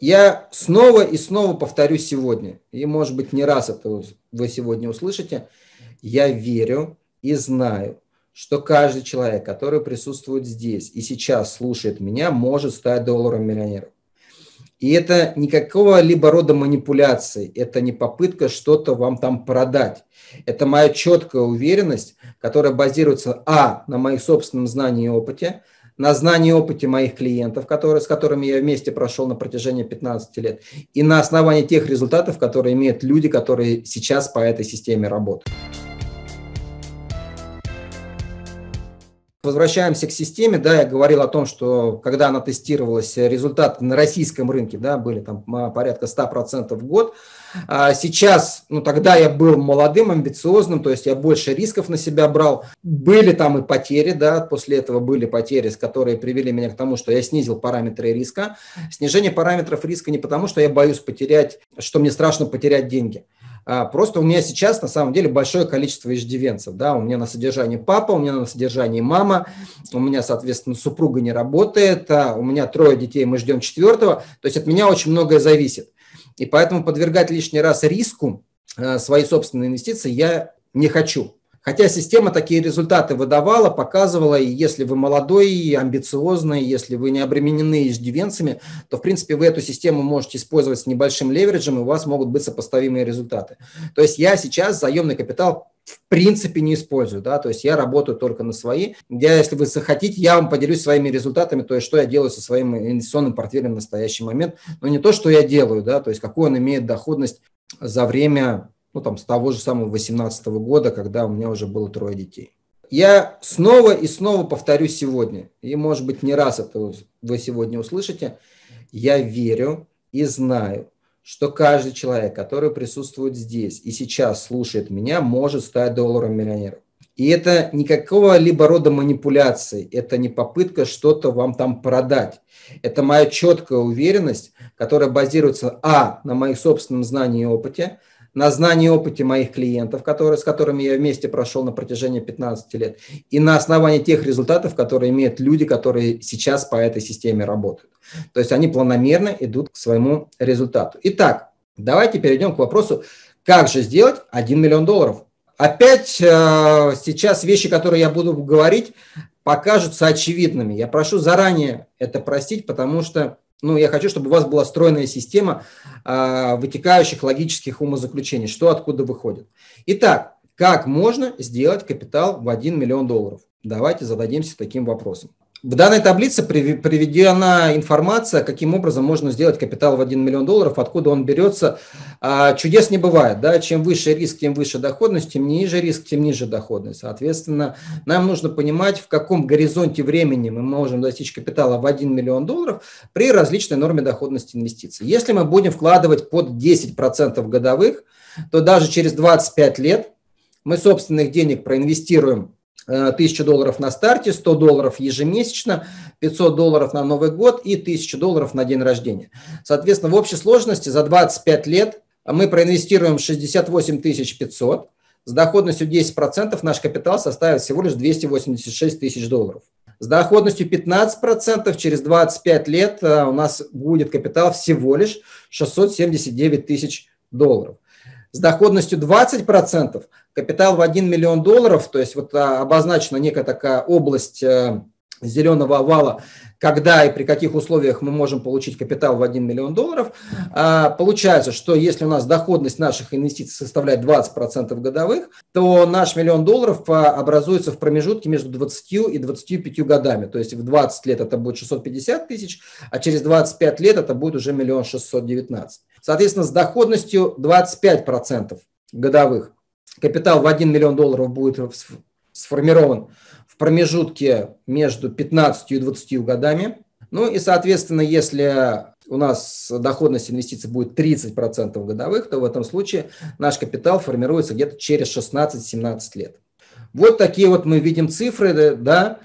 Я снова и снова повторю сегодня, и может быть не раз это вы сегодня услышите, я верю и знаю, что каждый человек, который присутствует здесь и сейчас слушает меня, может стать долларом миллионером. И это никакого либо рода манипуляции, это не попытка что-то вам там продать. Это моя четкая уверенность, которая базируется, а, на моих собственном знании и опыте, на знании и опыте моих клиентов, которые, с которыми я вместе прошел на протяжении 15 лет, и на основании тех результатов, которые имеют люди, которые сейчас по этой системе работают. Возвращаемся к системе, да, я говорил о том, что когда она тестировалась, результаты на российском рынке, да, были там а, порядка 100% в год. А сейчас, ну тогда я был молодым, амбициозным, то есть я больше рисков на себя брал. Были там и потери, да, после этого были потери, которые привели меня к тому, что я снизил параметры риска. Снижение параметров риска не потому, что я боюсь потерять, что мне страшно потерять деньги – просто у меня сейчас на самом деле большое количество иждивенцев. Да? У меня на содержании папа, у меня на содержании мама, у меня, соответственно, супруга не работает, а у меня трое детей, мы ждем четвертого. То есть от меня очень многое зависит. И поэтому подвергать лишний раз риску а, свои собственные инвестиции я не хочу. Хотя система такие результаты выдавала, показывала, и если вы молодой, амбициозный, если вы не обременены иждивенцами, то, в принципе, вы эту систему можете использовать с небольшим левериджем, и у вас могут быть сопоставимые результаты. То есть я сейчас заемный капитал в принципе не использую, да, то есть я работаю только на свои. Я, если вы захотите, я вам поделюсь своими результатами, то есть что я делаю со своим инвестиционным портфелем в настоящий момент, но не то, что я делаю, да, то есть какую он имеет доходность за время ну, там, с того же самого 18 года, когда у меня уже было трое детей. Я снова и снова повторю сегодня, и, может быть, не раз это вы сегодня услышите, я верю и знаю, что каждый человек, который присутствует здесь и сейчас слушает меня, может стать долларом миллионером. И это никакого либо рода манипуляции, это не попытка что-то вам там продать. Это моя четкая уверенность, которая базируется, а, на моих собственном знании и опыте, на знании и опыте моих клиентов, которые, с которыми я вместе прошел на протяжении 15 лет, и на основании тех результатов, которые имеют люди, которые сейчас по этой системе работают. То есть они планомерно идут к своему результату. Итак, давайте перейдем к вопросу, как же сделать 1 миллион долларов. Опять э, сейчас вещи, которые я буду говорить, покажутся очевидными. Я прошу заранее это простить, потому что ну, я хочу, чтобы у вас была стройная система э, вытекающих логических умозаключений, что откуда выходит. Итак, как можно сделать капитал в 1 миллион долларов? Давайте зададимся таким вопросом. В данной таблице приведена информация, каким образом можно сделать капитал в 1 миллион долларов, откуда он берется. А, чудес не бывает. Да? Чем выше риск, тем выше доходность, тем ниже риск, тем ниже доходность. Соответственно, нам нужно понимать, в каком горизонте времени мы можем достичь капитала в 1 миллион долларов при различной норме доходности инвестиций. Если мы будем вкладывать под 10% годовых, то даже через 25 лет мы собственных денег проинвестируем 1000 долларов на старте, 100 долларов ежемесячно, 500 долларов на Новый год и 1000 долларов на день рождения. Соответственно, в общей сложности за 25 лет мы проинвестируем 68 500, с доходностью 10% наш капитал составит всего лишь 286 тысяч долларов. С доходностью 15% через 25 лет э, у нас будет капитал всего лишь 679 тысяч долларов с доходностью 20%, капитал в 1 миллион долларов, то есть вот а, обозначена некая такая область э, зеленого овала, когда и при каких условиях мы можем получить капитал в 1 миллион долларов. А, получается, что если у нас доходность наших инвестиций составляет 20% годовых, то наш миллион долларов а, образуется в промежутке между 20 и 25 годами. То есть в 20 лет это будет 650 тысяч, а через 25 лет это будет уже миллион 619. Соответственно, с доходностью 25% годовых капитал в 1 миллион долларов будет сформирован в промежутке между 15 и 20 годами. Ну и, соответственно, если у нас доходность инвестиций будет 30% годовых, то в этом случае наш капитал формируется где-то через 16-17 лет. Вот такие вот мы видим цифры, да,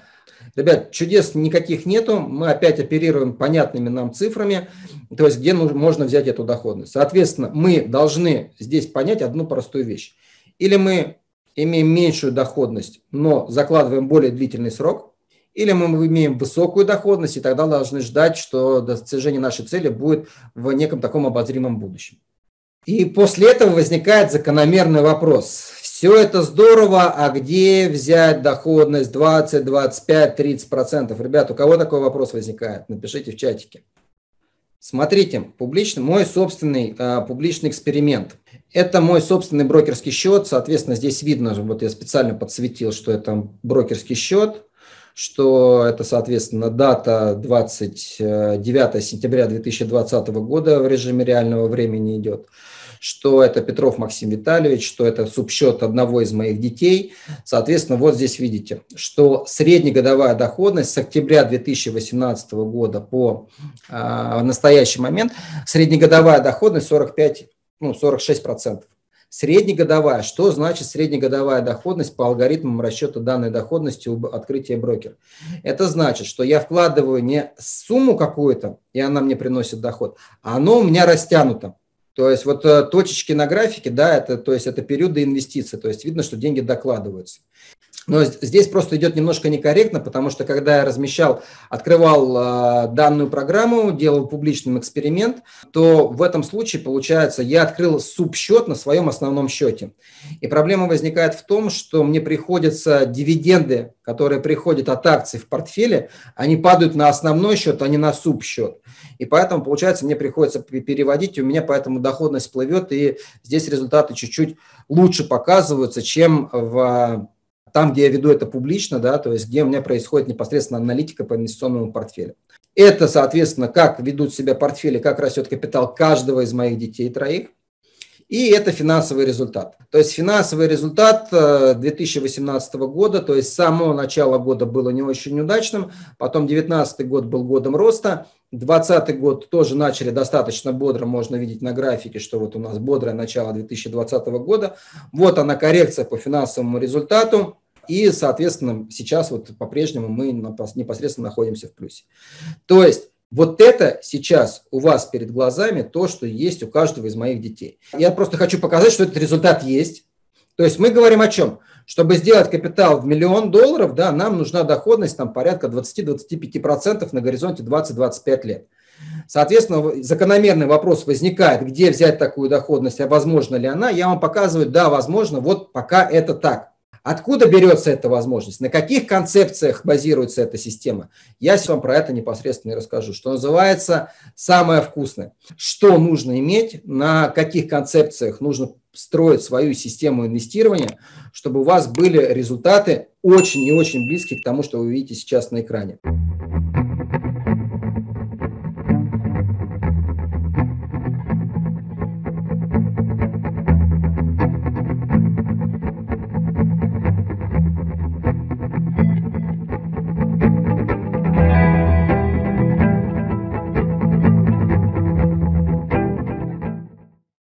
Ребят, чудес никаких нету, мы опять оперируем понятными нам цифрами, то есть где можно взять эту доходность. Соответственно, мы должны здесь понять одну простую вещь. Или мы имеем меньшую доходность, но закладываем более длительный срок, или мы имеем высокую доходность, и тогда должны ждать, что достижение нашей цели будет в неком таком обозримом будущем. И после этого возникает закономерный вопрос. Все это здорово, а где взять доходность 20, 25, 30 процентов? Ребят, у кого такой вопрос возникает? Напишите в чатике. Смотрите, публичный, мой собственный а, публичный эксперимент. Это мой собственный брокерский счет, соответственно, здесь видно, вот я специально подсветил, что это брокерский счет, что это, соответственно, дата 29 сентября 2020 года в режиме реального времени идет что это Петров Максим Витальевич, что это субсчет одного из моих детей. Соответственно, вот здесь видите, что среднегодовая доходность с октября 2018 года по э, настоящий момент, среднегодовая доходность 45, ну, 46%. Среднегодовая. Что значит среднегодовая доходность по алгоритмам расчета данной доходности у открытия брокера? Это значит, что я вкладываю не сумму какую-то, и она мне приносит доход, а оно у меня растянуто. То есть вот э, точечки на графике, да, это, то есть это периоды инвестиций, то есть видно, что деньги докладываются. Но здесь просто идет немножко некорректно, потому что когда я размещал, открывал э, данную программу, делал публичный эксперимент, то в этом случае, получается, я открыл субсчет на своем основном счете. И проблема возникает в том, что мне приходятся дивиденды, которые приходят от акций в портфеле, они падают на основной счет, а не на субсчет. И поэтому, получается, мне приходится переводить, и у меня поэтому доходность плывет, и здесь результаты чуть-чуть лучше показываются, чем в там, где я веду это публично, да, то есть где у меня происходит непосредственно аналитика по инвестиционному портфелю. Это, соответственно, как ведут себя портфели, как растет капитал каждого из моих детей троих. И это финансовый результат. То есть финансовый результат 2018 э, года, то есть с самого начала года было не очень удачным, потом 2019 год был годом роста, 2020 год тоже начали достаточно бодро, можно видеть на графике, что вот у нас бодрое начало 2020 года. Вот она коррекция по финансовому результату. И, соответственно, сейчас вот по-прежнему мы непосредственно находимся в плюсе. То есть вот это сейчас у вас перед глазами то, что есть у каждого из моих детей. Я просто хочу показать, что этот результат есть. То есть мы говорим о чем? Чтобы сделать капитал в миллион долларов, да, нам нужна доходность там, порядка 20-25% на горизонте 20-25 лет. Соответственно, закономерный вопрос возникает, где взять такую доходность, а возможно ли она. Я вам показываю, да, возможно, вот пока это так. Откуда берется эта возможность? На каких концепциях базируется эта система? Я вам про это непосредственно и расскажу. Что называется самое вкусное. Что нужно иметь, на каких концепциях нужно строить свою систему инвестирования, чтобы у вас были результаты очень и очень близкие к тому, что вы видите сейчас на экране.